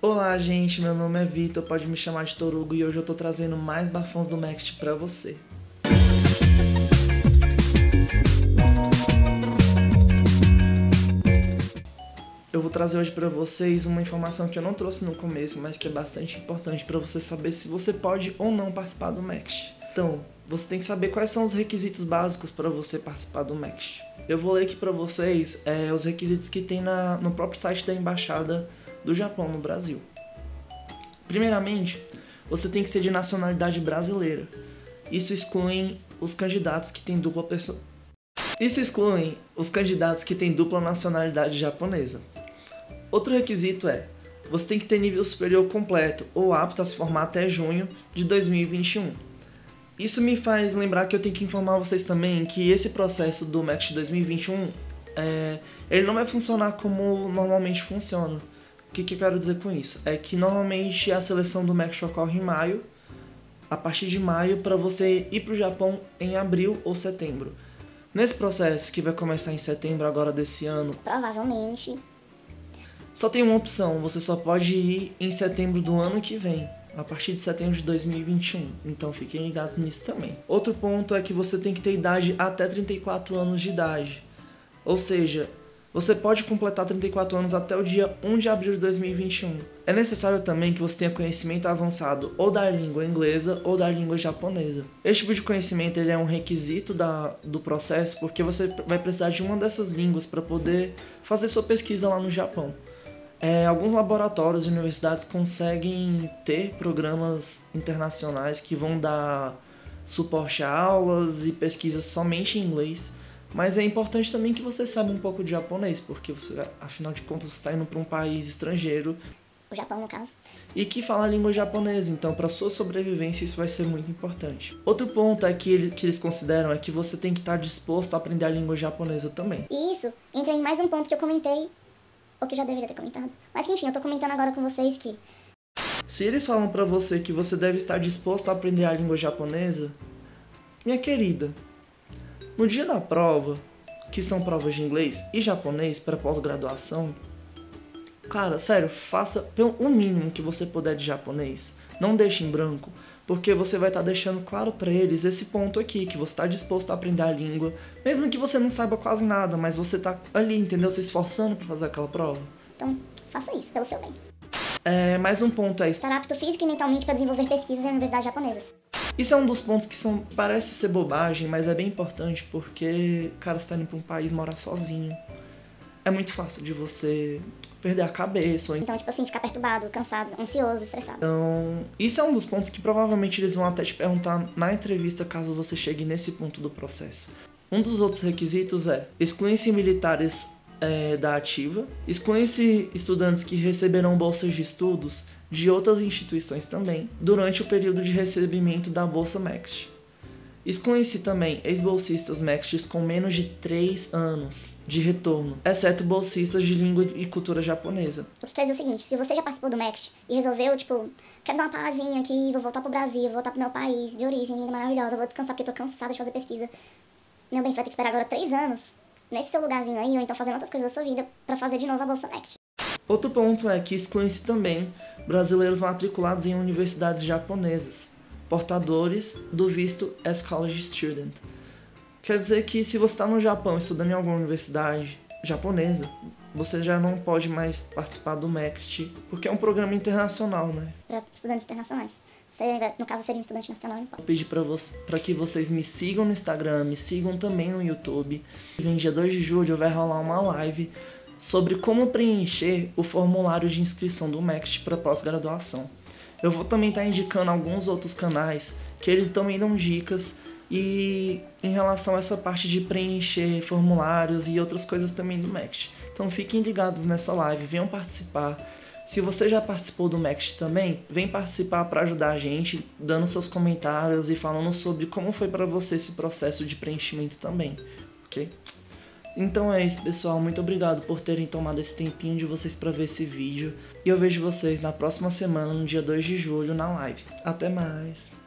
Olá, gente, meu nome é Vitor, pode me chamar de Torugo e hoje eu tô trazendo mais bafões do Next pra você. Eu vou trazer hoje para vocês uma informação que eu não trouxe no começo, mas que é bastante importante para você saber se você pode ou não participar do Next. Então, você tem que saber quais são os requisitos básicos para você participar do Next. Eu vou ler aqui para vocês é, os requisitos que tem na, no próprio site da embaixada do Japão no Brasil. Primeiramente, você tem que ser de nacionalidade brasileira. Isso exclui os candidatos que têm dupla pessoa. Isso exclui os candidatos que têm dupla nacionalidade japonesa. Outro requisito é: você tem que ter nível superior completo ou apto a se formar até junho de 2021. Isso me faz lembrar que eu tenho que informar vocês também que esse processo do MEC 2021 é, ele não vai funcionar como normalmente funciona. O que, que eu quero dizer com isso? É que normalmente a seleção do MEC ocorre em maio, a partir de maio, para você ir para o Japão em abril ou setembro. Nesse processo, que vai começar em setembro agora desse ano, Provavelmente. só tem uma opção, você só pode ir em setembro do ano que vem, a partir de setembro de 2021. Então fiquem ligados nisso também. Outro ponto é que você tem que ter idade até 34 anos de idade. Ou seja, você pode completar 34 anos até o dia 1 de abril de 2021. É necessário também que você tenha conhecimento avançado ou da língua inglesa ou da língua japonesa. Este tipo de conhecimento ele é um requisito da, do processo porque você vai precisar de uma dessas línguas para poder fazer sua pesquisa lá no Japão. É, alguns laboratórios e universidades conseguem ter programas internacionais que vão dar suporte a aulas e pesquisas somente em inglês, mas é importante também que você saiba um pouco de japonês, porque você, afinal de contas, você está indo para um país estrangeiro O Japão, no caso. e que fala a língua japonesa, então para sua sobrevivência isso vai ser muito importante. Outro ponto é que, ele- que eles consideram é que você tem que estar disposto a aprender a língua japonesa também. E isso entra em mais um ponto que eu comentei, ou que eu já deveria ter comentado. Mas enfim, eu tô comentando agora com vocês que Se eles falam pra você que você deve estar disposto a aprender a língua japonesa, minha querida, no dia da prova, que são provas de inglês e japonês para pós-graduação, cara, sério, faça pelo o mínimo que você puder de japonês. Não deixe em branco, porque você vai estar deixando claro pra eles esse ponto aqui, que você está disposto a aprender a língua, mesmo que você não saiba quase nada, mas você tá ali, entendeu? Se esforçando para fazer aquela prova. Então, faça isso, pelo seu bem. É, mais um ponto é Estar apto física e mentalmente para desenvolver pesquisas em universidades japonesas. Isso é um dos pontos que são parece ser bobagem, mas é bem importante porque, cara, você tá indo pra um país morar sozinho. É muito fácil de você perder a cabeça. ou Então, tipo assim, ficar perturbado, cansado, ansioso, estressado. Então, isso é um dos pontos que provavelmente eles vão até te perguntar na entrevista caso você chegue nesse ponto do processo. Um dos outros requisitos é excluem-se militares é, da ativa, excluem-se estudantes que receberão bolsas de estudos de outras instituições também durante o período de recebimento da Bolsa Maxt. Excluem-se também ex-bolsistas Maxts com menos de 3 anos de retorno, exceto bolsistas de língua e cultura japonesa. O que quer dizer o seguinte, se você já participou do MEXT e resolveu, tipo, quero dar uma paradinha aqui, vou voltar pro Brasil, vou voltar pro meu país de origem, linda, maravilhosa, vou descansar porque eu tô cansada de fazer pesquisa. Meu bem, você vai ter que esperar agora três anos nesse seu lugarzinho aí, ou então fazendo outras coisas da sua vida pra fazer de novo a Bolsa MEXT. Outro ponto é que excluem-se também brasileiros matriculados em universidades japonesas, portadores do visto as college student. Quer dizer que se você está no Japão estudando em alguma universidade japonesa, você já não pode mais participar do MEXT, porque é um programa internacional, né? Pra estudantes internacionais. Você, no caso, seria um estudante nacional, não pode. Pedir para que vocês me sigam no Instagram, me sigam também no YouTube. Em dia 2 de julho vai rolar uma live sobre como preencher o formulário de inscrição do MEXT para pós-graduação. Eu vou também estar indicando alguns outros canais que eles também dão dicas e em relação a essa parte de preencher formulários e outras coisas também do MEXT. Então fiquem ligados nessa live, venham participar. Se você já participou do MEXT também, vem participar para ajudar a gente, dando seus comentários e falando sobre como foi para você esse processo de preenchimento também, ok? Então é isso, pessoal. Muito obrigado por terem tomado esse tempinho de vocês para ver esse vídeo. E eu vejo vocês na próxima semana, no dia 2 de julho, na live. Até mais!